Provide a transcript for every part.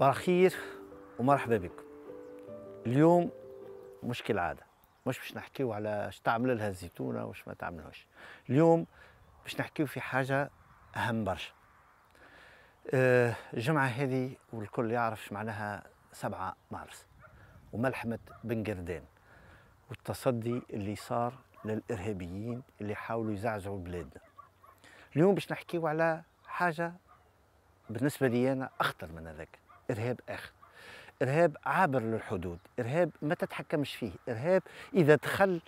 صباح الخير ومرحبا بكم اليوم مش كالعادة مش باش نحكيو على اش تعمل لها الزيتونة واش ما تعملوش اليوم باش نحكيو في حاجة أهم برشا. آه، الجمعة هذه والكل يعرف معناها سبعة مارس وملحمة بن قردان والتصدي اللي صار للإرهابيين اللي حاولوا يزعزعوا بلادنا. اليوم باش نحكيو على حاجة بالنسبة لي أنا أخطر من هذاك. إرهاب آخر. إرهاب عابر للحدود. إرهاب ما تتحكمش فيه. إرهاب إذا دخل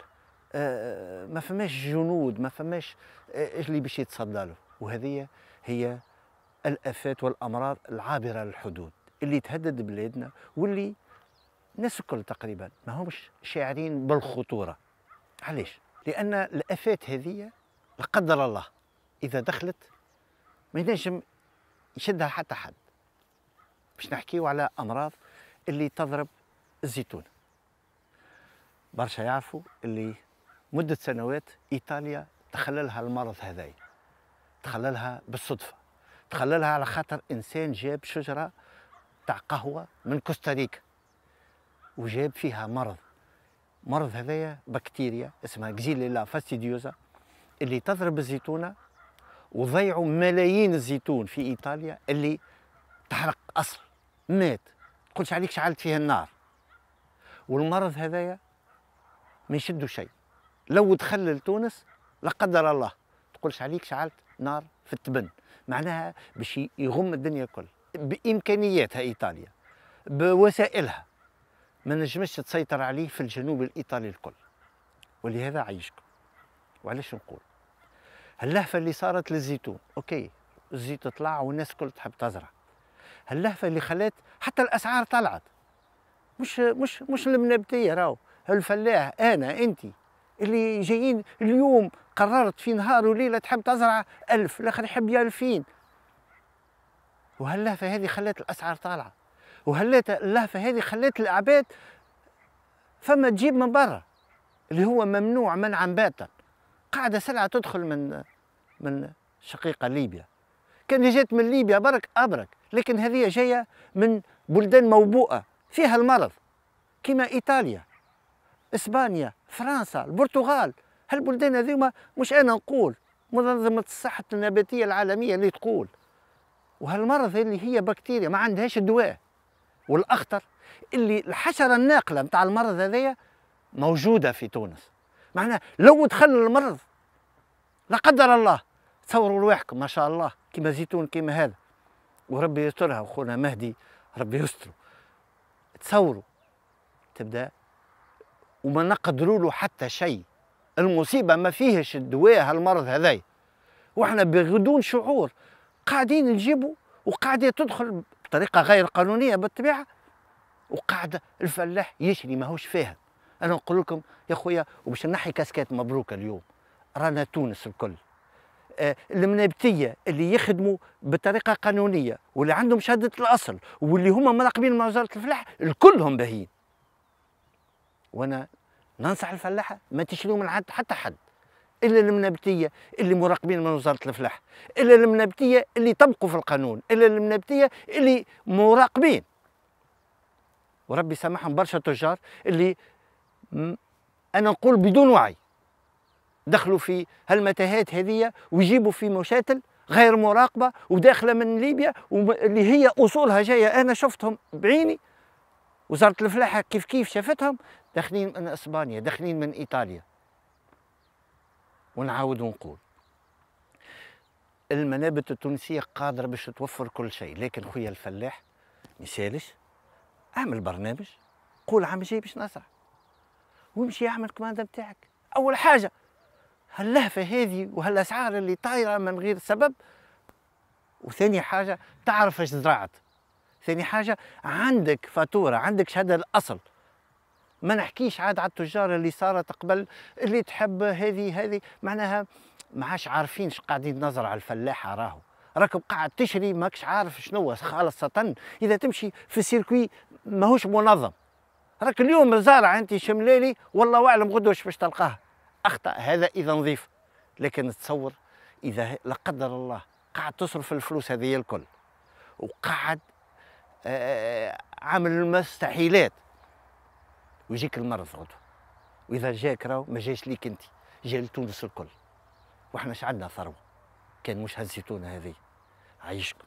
آه، ما فماش جنود ما فماش آه، اللي باش يتصدى له؟ وهذه هي الآفات والأمراض العابرة للحدود اللي تهدد بلادنا واللي الناس الكل تقريبا ما همش شاعرين بالخطورة. علاش؟ لأن الآفات هذه لا قدر الله إذا دخلت ما ينجم يشدها حتى حد. باش نحكيو على أمراض اللي تضرب الزيتون. برشا يعرفوا اللي مدة سنوات إيطاليا تخللها المرض هذايا. تخللها بالصدفة. تخللها على خاطر إنسان جاب شجرة تاع قهوة من كوستاريكا وجاب فيها مرض. مرض هذايا بكتيريا اسمها جزيليلا فاستيديوزا اللي تضرب الزيتونة وضيعوا ملايين الزيتون في إيطاليا اللي تحرق أصل. مات. تقولش عليك شعلت فيها النار. والمرض هذايا ما يشدوا شيء. لو دخل لتونس لا قدر الله. تقولش عليك شعلت نار في التبن. معناها باش يغم الدنيا الكل. بإمكانياتها إيطاليا. بوسائلها. ما نجمش تسيطر عليه في الجنوب الإيطالي الكل. ولهذا عيشكم وعلاش نقول؟ اللهفه اللي صارت للزيتون. أوكي الزيت طلع والناس الكل تحب تزرع. اللهفه اللي خلات حتى الأسعار طلعت. مش مش مش النباتيه راهو الفلاح أنا انت اللي جايين اليوم قررت في نهار وليلة تحب تزرع ألف الآخر يحب ألفين. وهاللهفة هذه خلات الأسعار طالعة. وهلات اللهفة هذه خلات العباد فما تجيب من برا اللي هو ممنوع منعا باتا. قاعدة سلعة تدخل من من شقيقة ليبيا. كان جات من ليبيا برك أبرك. لكن هذه جاية من بلدان موبوءة فيها المرض. كما إيطاليا إسبانيا فرنسا البرتغال. هالبلدان هذوما مش أنا نقول منظمة الصحة النباتية العالمية اللي تقول. وهالمرض اللي هي بكتيريا ما عندهاش دواء. والأخطر اللي الحشرة الناقلة نتاع المرض هذايا موجودة في تونس. معناها لو دخل المرض لا قدر الله تصوروا لواحدكم ما شاء الله. كما زيتون كما هذا. وربي يسترها وخونا مهدي ربي يستره تصوروا تبدا. وما نقدروا له حتى شيء. المصيبة ما فيهش الدواء هالمرض هذايا. وإحنا بدون شعور. قاعدين نجيبوا وقاعدة تدخل بطريقة غير قانونية بالطبيعة. وقاعدة الفلاح يشري ماهوش فاهم. أنا نقول لكم يا خويا وباش نحي كاسكات مبروكة اليوم. رانا تونس الكل. المنابتية اللي يخدموا بطريقة قانونية واللي عندهم شهادة الأصل واللي هما مراقبين مع وزاره الفلاح الكلهم باهيين وأنا ننصح الفلاحة ما تشريوا من عند حتى حد. إلا المنابتية اللي مراقبين من وزاره الفلاح إلا المنابتية اللي طبقوا في القانون إلا المنابتية اللي مراقبين. وربي سامحهم برشا تجار اللي أنا نقول بدون وعي. دخلوا في هالمتاهات هذه ويجيبوا في مشاتل غير مراقبة وداخلة من ليبيا واللي هي أصولها جاية. أنا شفتهم بعيني وزارة الفلاحة كيف كيف شافتهم. داخلين من إسبانيا داخلين من إيطاليا. ونعاود ونقول المنابت التونسية قادرة باش توفر كل شيء لكن خويا الفلاح مثالش اعمل برنامج قول عام جاي باش نزرع. وامشي اعمل كماندا بتاعك. أول حاجة هاللهفة هذه وهالأسعار اللي طايرة من غير سبب؟ وثاني حاجة تعرف إيش زرعت؟ ثاني حاجة عندك فاتورة عندك شهاده الأصل. ما نحكيش عاد على التجار اللي صارت قبل اللي تحب هذه هذه معناها ما عادش عارفين إيش قاعدين نظر على الفلاحة راهو. راكب قاعد تشري ماكش عارف شنو خالصة. إذا تمشي في السيركوي ماهوش منظم. راك اليوم زارع أنت شملالي والله أعلم غدوة باش تلقاه. أخطأ هذا إذا نظيف. لكن تصور إذا لا قدر الله قاعد تصرف الفلوس هذه الكل. وقاعد آه، عامل المستحيلات. ويجيك المرض غدوه وإذا جاك راهو ما جاش ليك أنت. جا لتونس الكل. وإحنا عندنا ثروه كان مش هالزيتونه هذه. عايشكم.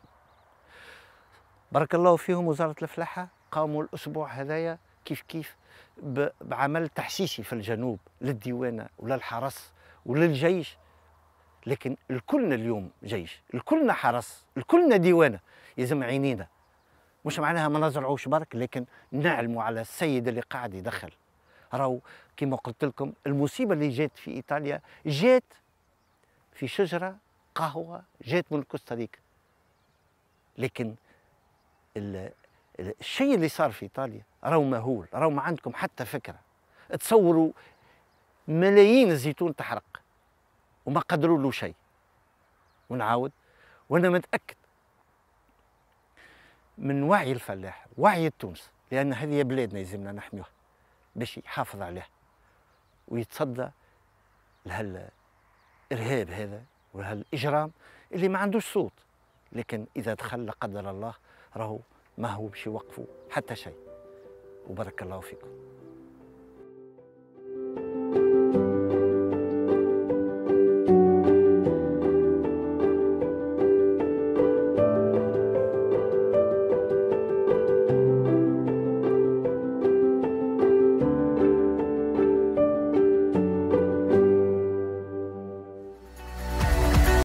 بارك الله فيهم وزارة الفلاحة قاموا الأسبوع هذايا كيف كيف. بعمل تحسيسي في الجنوب للديوانة وللحرس وللجيش لكن الكلنا اليوم جيش الكلنا حرس الكلنا ديوانة. يلزم عينينا. مش معناها ما نزرعوش برك لكن نعلموا على السيد اللي قاعد يدخل. راهو كما قلت لكم المصيبة اللي جات في إيطاليا جات في شجرة قهوة جات من كوستاريكا. لكن الشيء اللي صار في إيطاليا راهو مهول راهو ما عندكم حتى فكرة. تصوروا ملايين الزيتون تحرق وما قدروا له شيء. ونعاود. وأنا متأكد من وعي الفلاح وعي التونس لأن هذه بلادنا يلزمنا نحميوها باش يحافظ عليها. ويتصدى لهالإرهاب هذا وهالاجرام اللي ما عندوش صوت. لكن إذا دخل لا قدر الله راهو ما هو باش يوقفوا حتى شيء. وبارك الله فيكم.